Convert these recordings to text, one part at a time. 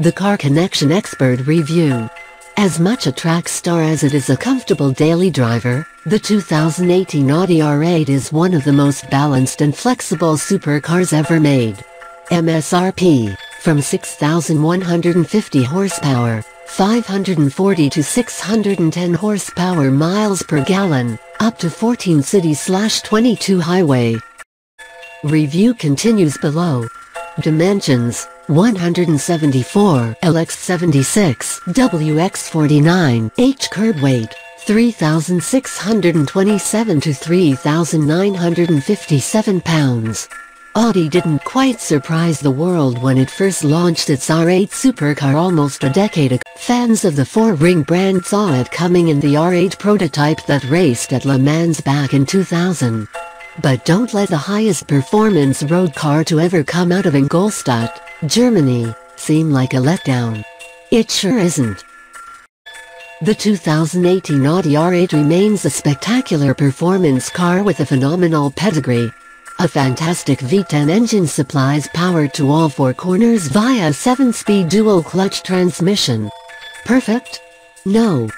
The Car Connection Expert Review. As much a track star as it is a comfortable daily driver, the 2018 Audi R8 is one of the most balanced and flexible supercars ever made. MSRP, from 6,150 horsepower, 540 to 610 horsepower miles per gallon, up to 14 city slash 22 highway. Review continues below. Dimensions 174 LX76 WX49 H curb weight 3627 to 3957 pounds. Audi didn't quite surprise the world when it first launched its R8 supercar almost a decade ago. Fans of the four-ring brand saw it coming in the R8 prototype that raced at Le Mans back in 2000. But don't let the highest performance road car to ever come out of Ingolstadt, Germany, seem like a letdown. It sure isn't. The 2018 Audi R8 remains a spectacular performance car with a phenomenal pedigree. A fantastic V10 engine supplies power to all four corners via a 7-speed dual-clutch transmission. Perfect? No.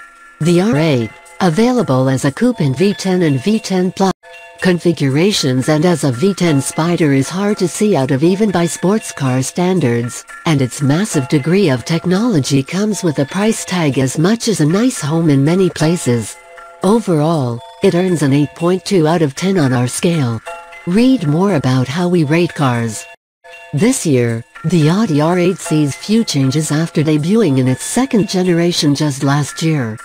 The R8, available as a coupe in V10 and V10 Plus configurations and as a V10 Spyder is hard to see out of even by sports car standards, and its massive degree of technology comes with a price tag as much as a nice home in many places. Overall, it earns an 8.2 out of 10 on our scale. Read more about how we rate cars. This year, the Audi R8 sees few changes after debuting in its second generation just last year.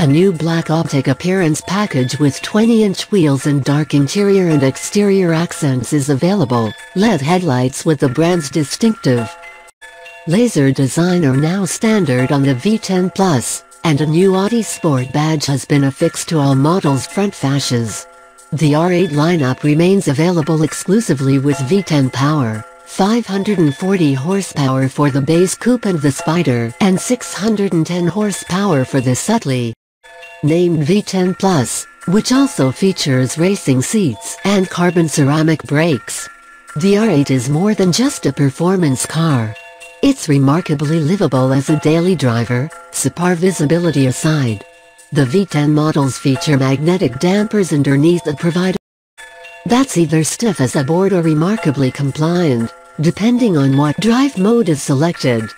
A new black optic appearance package with 20-inch wheels and dark interior and exterior accents is available, LED headlights with the brand's distinctive laser design are now standard on the V10 Plus, and a new Audi Sport badge has been affixed to all models' front fascias. The R8 lineup remains available exclusively with V10 power, 540 horsepower for the base coupe and the Spyder, and 610 horsepower for the subtly named V10 Plus, which also features racing seats and carbon ceramic brakes. The R8 is more than just a performance car. It's remarkably livable as a daily driver, superb visibility aside. The V10 models feature magnetic dampers underneath that provide that's either stiff as a board or remarkably compliant, depending on what drive mode is selected.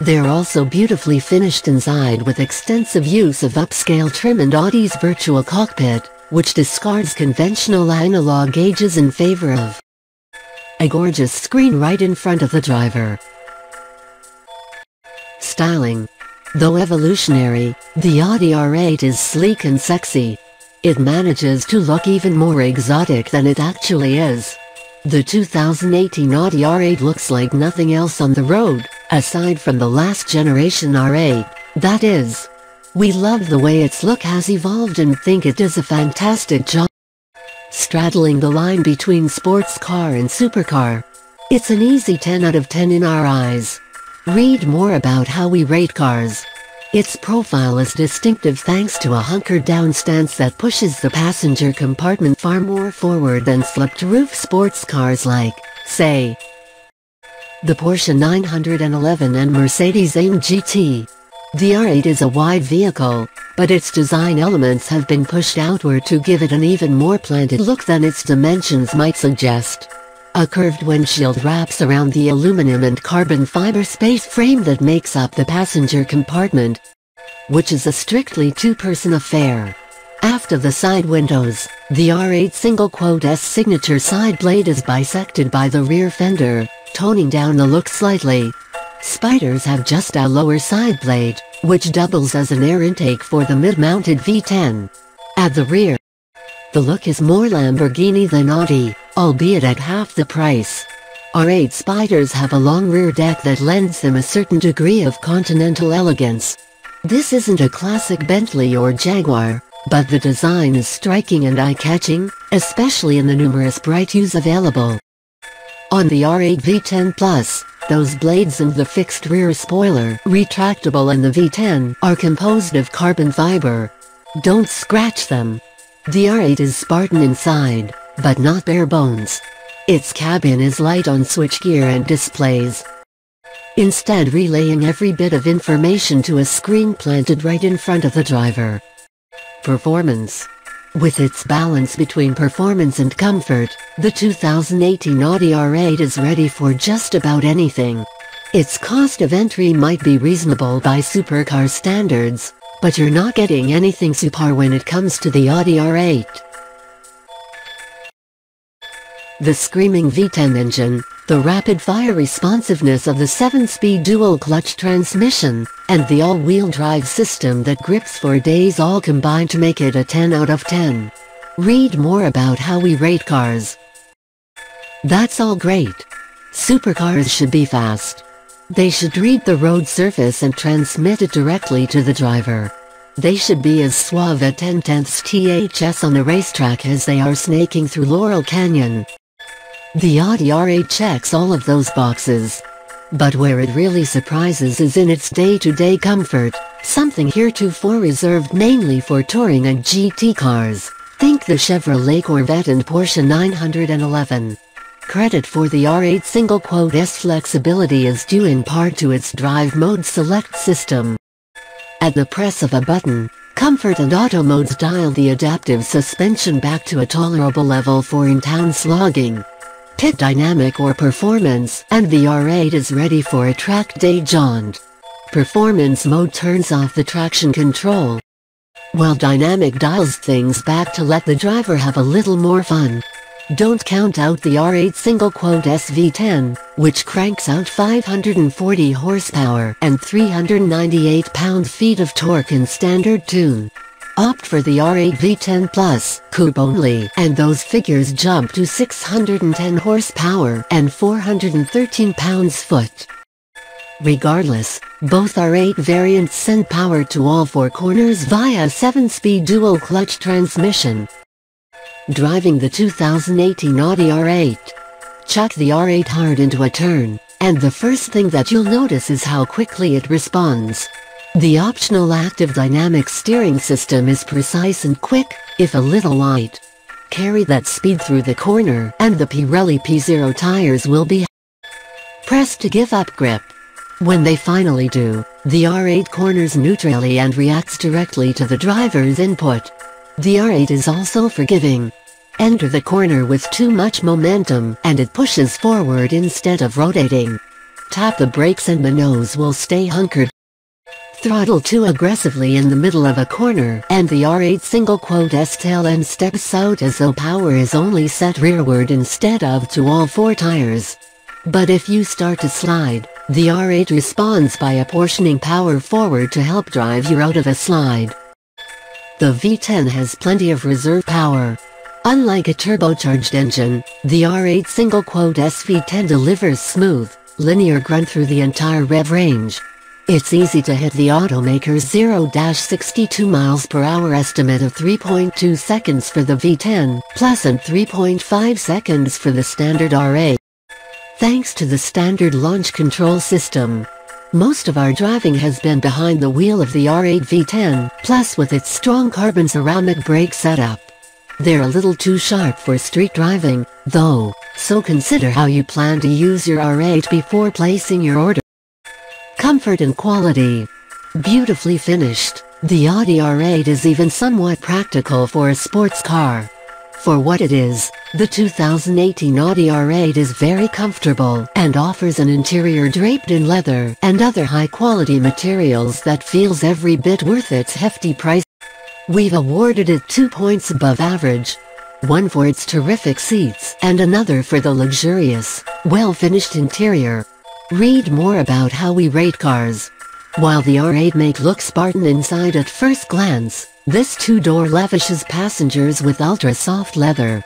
They're also beautifully finished inside with extensive use of upscale trim and Audi's virtual cockpit, which discards conventional analog gauges in favor of a gorgeous screen right in front of the driver. Styling Though evolutionary, the Audi R8 is sleek and sexy. It manages to look even more exotic than it actually is. The 2018 Audi R8 looks like nothing else on the road, aside from the last generation R8, that is. We love the way its look has evolved and think it does a fantastic job straddling the line between sports car and supercar. It's an easy 10 out of 10 in our eyes. Read more about how we rate cars. Its profile is distinctive thanks to a hunkered-down stance that pushes the passenger compartment far more forward than slipped-roof sports cars like, say, the Porsche 911 and Mercedes-AMG GT. The R8 is a wide vehicle, but its design elements have been pushed outward to give it an even more planted look than its dimensions might suggest. A curved windshield wraps around the aluminum and carbon fiber space frame that makes up the passenger compartment, which is a strictly two-person affair. After the side windows, the R8 single quote S signature side blade is bisected by the rear fender, toning down the look slightly. Spyders have just a lower side blade, which doubles as an air intake for the mid-mounted V10. At the rear, the look is more Lamborghini than Audi albeit at half the price. R8 Spyders have a long rear deck that lends them a certain degree of continental elegance. This isn't a classic Bentley or Jaguar, but the design is striking and eye-catching, especially in the numerous bright hues available. On the R8 V10 Plus, those blades and the fixed rear spoiler, retractable in the V10, are composed of carbon fiber. Don't scratch them. The R8 is Spartan inside, but not bare bones. Its cabin is light on switchgear and displays. instead relaying every bit of information to a screen planted right in front of the driver. Performance with its balance between performance and comfort, the 2018 Audi R8 is ready for just about anything. Its cost of entry might be reasonable by supercar standards, but you're not getting anything super when it comes to the Audi R8. The screaming V10 engine, the rapid-fire responsiveness of the 7-speed dual-clutch transmission, and the all-wheel drive system that grips for days all combine to make it a 10 out of 10. Read more about how we rate cars. That's all great. Supercars should be fast. They should read the road surface and transmit it directly to the driver. They should be as suave at 10 tenths THS on the racetrack as they are snaking through Laurel Canyon. The Audi R8 checks all of those boxes. But where it really surprises is in its day-to-day -day comfort, something heretofore reserved mainly for touring and GT cars. Think the Chevrolet Corvette and Porsche 911. Credit for the R8 single quote S flexibility is due in part to its drive mode select system. At the press of a button, Comfort and Auto modes dial the adaptive suspension back to a tolerable level for in-town slogging pit dynamic or performance, and the R8 is ready for a track day jaunt. Performance mode turns off the traction control, while dynamic dials things back to let the driver have a little more fun. Don't count out the R8 single-quote SV10, which cranks out 540 horsepower and 398 pound-feet of torque in standard tune. Opt for the R8 V10 Plus, coupe only, and those figures jump to 610 horsepower and 413 pounds-foot. Regardless, both R8 variants send power to all four corners via a 7-speed dual-clutch transmission. Driving the 2018 Audi R8. Chuck the R8 hard into a turn, and the first thing that you'll notice is how quickly it responds. The optional active dynamic steering system is precise and quick, if a little light. Carry that speed through the corner and the Pirelli P Zero tires will be pressed to give up grip. When they finally do, the R8 corners neutrally and reacts directly to the driver's input. The R8 is also forgiving. Enter the corner with too much momentum and it pushes forward instead of rotating. Tap the brakes and the nose will stay hunkered. Throttle too aggressively in the middle of a corner and the R8 single quote S-tail end steps out as though power is only set rearward instead of to all four tires. But if you start to slide, the R8 responds by apportioning power forward to help drive you out of a slide. The V10 has plenty of reserve power. Unlike a turbocharged engine, the R8 single quote SV10 delivers smooth, linear grunt through the entire rev range. It's easy to hit the automaker's 0-62 miles per hour estimate of 3.2 seconds for the V10, plus and 3.5 seconds for the standard R8. Thanks to the standard launch control system, most of our driving has been behind the wheel of the R8 V10, plus with its strong carbon ceramic brake setup. They're a little too sharp for street driving, though, so consider how you plan to use your R8 before placing your order. Comfort and quality. Beautifully finished, the Audi R8 is even somewhat practical for a sports car. For what it is, the 2018 Audi R8 is very comfortable and offers an interior draped in leather and other high-quality materials that feels every bit worth its hefty price. We've awarded it two points above average. One for its terrific seats and another for the luxurious, well-finished interior. Read more about how we rate cars. While the R8 may look Spartan inside at first glance, this two-door lavishes passengers with ultra-soft leather.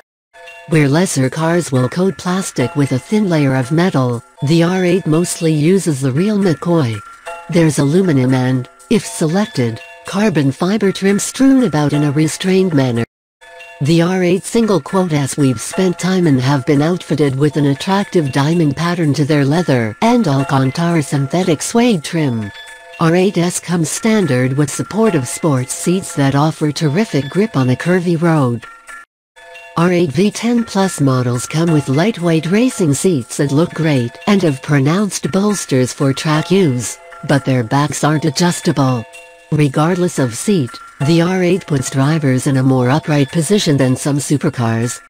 Where lesser cars will coat plastic with a thin layer of metal, the R8 mostly uses the real McCoy. There's aluminum and, if selected, carbon fiber trim strewn about in a restrained manner. The R8 single quote as we've spent time and have been outfitted with an attractive diamond pattern to their leather and Alcantara synthetic suede trim. R8s comes standard with supportive sports seats that offer terrific grip on a curvy road. R8 V10 Plus models come with lightweight racing seats that look great and have pronounced bolsters for track use, but their backs aren't adjustable. Regardless of seat, the R8 puts drivers in a more upright position than some supercars,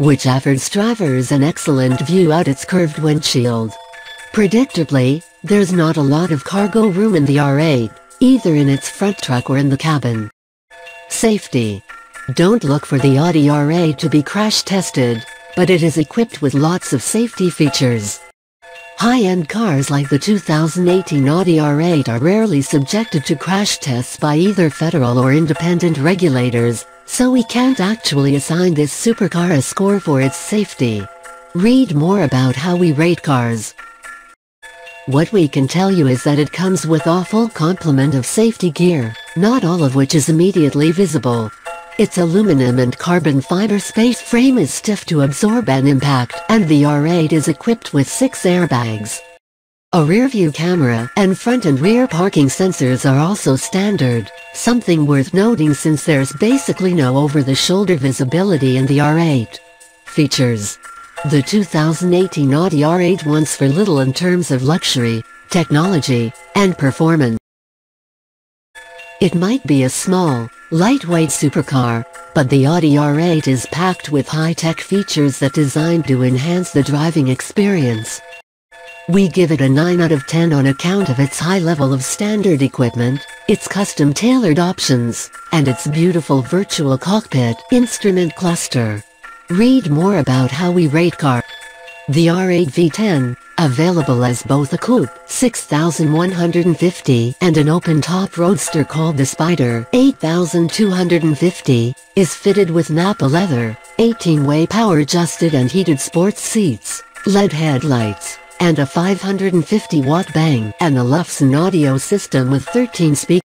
which offers drivers an excellent view out its curved windshield. Predictably, there's not a lot of cargo room in the R8, either in its front truck or in the cabin. Safety. Don't look for the Audi R8 to be crash tested, but it is equipped with lots of safety features. High-end cars like the 2018 Audi R8 are rarely subjected to crash tests by either federal or independent regulators, so we can't actually assign this supercar a score for its safety. Read more about how we rate cars. What we can tell you is that it comes with a full complement of safety gear, not all of which is immediately visible. Its aluminum and carbon fiber space frame is stiff to absorb an impact, and the R8 is equipped with six airbags. A rear-view camera and front and rear parking sensors are also standard, something worth noting since there's basically no over-the-shoulder visibility in the R8. Features The 2018 Audi R8 wants for little in terms of luxury, technology, and performance. It might be a small, lightweight supercar, but the Audi R8 is packed with high-tech features that designed to enhance the driving experience. We give it a 9 out of 10 on account of its high level of standard equipment, its custom tailored options, and its beautiful virtual cockpit instrument cluster. Read more about how we rate car. The R8 V10, available as both a coupe 6150 and an open-top roadster called the Spyder 8250, is fitted with Nappa leather, 18-way power-adjusted and heated sports seats, LED headlights, and a 550-watt Bang & Olufsen audio system with 13 speakers.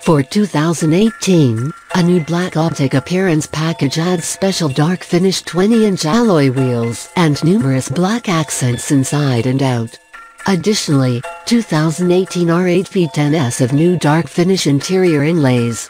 For 2018, a new black optic appearance package adds special dark finish 20-inch alloy wheels and numerous black accents inside and out. Additionally, 2018 R8 V10s have new dark finish interior inlays.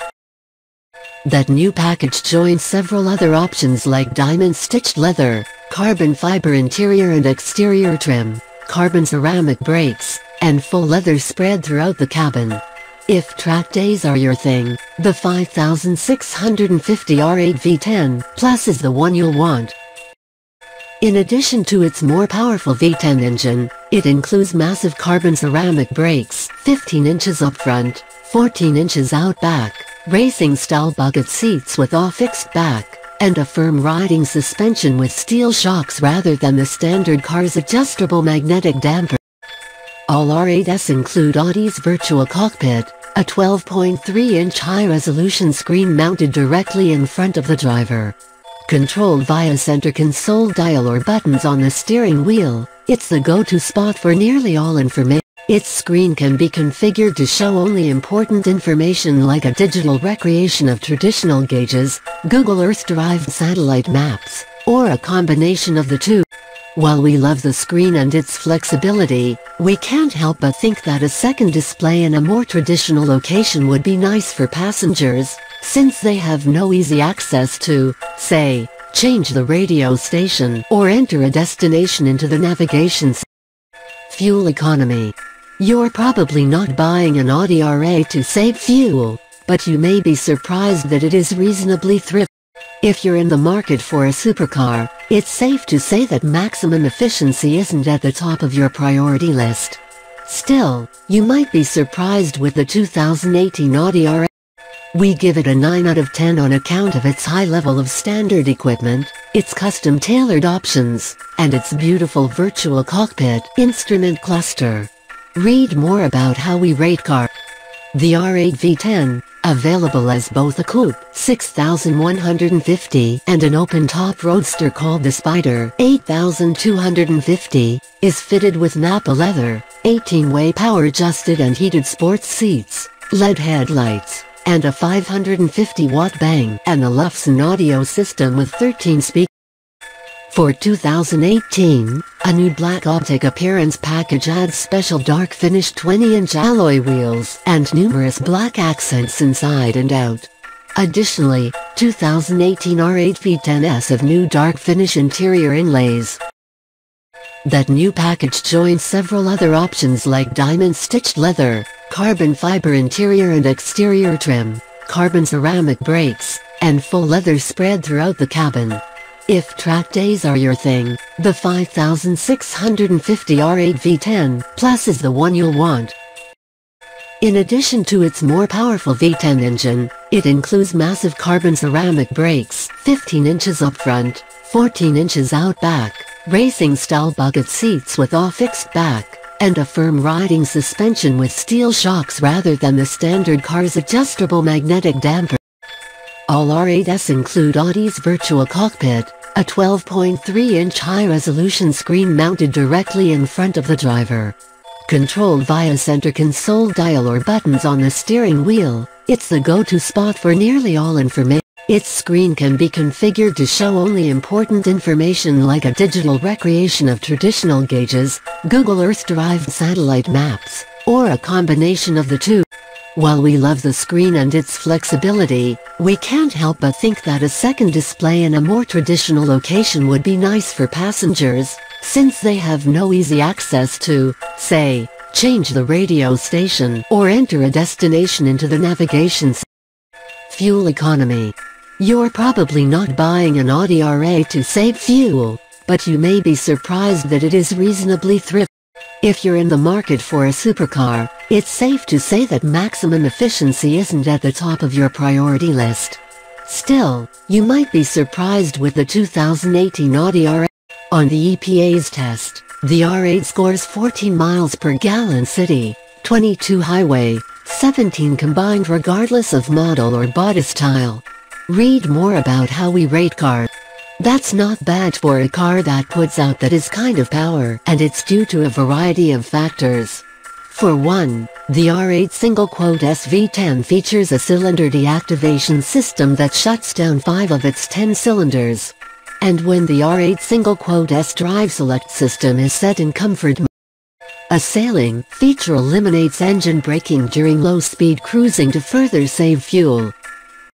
That new package joins several other options like diamond stitched leather, carbon fiber interior and exterior trim, carbon ceramic brakes, and full leather spread throughout the cabin. If track days are your thing, the 5650 R8 V10 Plus is the one you'll want. In addition to its more powerful V10 engine, it includes massive carbon ceramic brakes, 15 inches up front, 14 inches out back, racing-style bucket seats with a fixed back, and a firm riding suspension with steel shocks rather than the standard car's adjustable magnetic damper. All R8s include Audi's virtual cockpit, a 12.3-inch high-resolution screen mounted directly in front of the driver. Controlled via center console dial or buttons on the steering wheel, it's the go-to spot for nearly all information. Its screen can be configured to show only important information like a digital recreation of traditional gauges, Google Earth-derived satellite maps, or a combination of the two. While we love the screen and its flexibility, we can't help but think that a second display in a more traditional location would be nice for passengers, since they have no easy access to, say, change the radio station or enter a destination into the navigation Fuel economy. You're probably not buying an Audi R8 to save fuel, but you may be surprised that it is reasonably thrifty. If you're in the market for a supercar, it's safe to say that maximum efficiency isn't at the top of your priority list. Still, you might be surprised with the 2018 Audi R8. We give it a 9 out of 10 on account of its high level of standard equipment, its custom tailored options, and its beautiful virtual cockpit instrument cluster. Read more about how we rate car. The R8 V10, Available as both a coupe 6150 and an open-top roadster called the Spyder 8250, is fitted with Nappa leather, 18-way power-adjusted and heated sports seats, LED headlights, and a 550-watt Bang & Olufsen audio system with 13 speakers. For 2018, a new black optic appearance package adds special dark finish 20-inch alloy wheels and numerous black accents inside and out. Additionally, 2018 R8 V10S of new dark finish interior inlays. That new package joins several other options like diamond stitched leather, carbon fiber interior and exterior trim, carbon ceramic brakes, and full leather spread throughout the cabin. If track days are your thing, the 5650 R8 V10 Plus is the one you'll want. In addition to its more powerful V10 engine, it includes massive carbon ceramic brakes, 15 inches up front, 14 inches out back, racing-style bucket seats with all fixed back, and a firm riding suspension with steel shocks rather than the standard car's adjustable magnetic damper. All R8s include Audi's virtual cockpit, a 12.3-inch high-resolution screen mounted directly in front of the driver. Controlled via center console dial or buttons on the steering wheel, it's the go-to spot for nearly all information. Its screen can be configured to show only important information like a digital recreation of traditional gauges, Google Earth-derived satellite maps, or a combination of the two. While we love the screen and its flexibility, we can't help but think that a second display in a more traditional location would be nice for passengers, since they have no easy access to, say, change the radio station or enter a destination into the navigation Fuel economy. You're probably not buying an Audi R8 to save fuel, but you may be surprised that it is reasonably thrifty. If you're in the market for a supercar, it's safe to say that maximum efficiency isn't at the top of your priority list. Still, you might be surprised with the 2018 Audi R8. On the EPA's test, the R8 scores 14 miles per gallon city, 22 highway, 17 combined regardless of model or body style. Read more about how we rate cars. That's not bad for a car that puts out that is kind of power and it's due to a variety of factors. For one, the R8 single-quote SV10 features a cylinder deactivation system that shuts down 5 of its 10 cylinders. And when the R8 single-quote S drive select system is set in comfort mode, a sailing feature eliminates engine braking during low-speed cruising to further save fuel.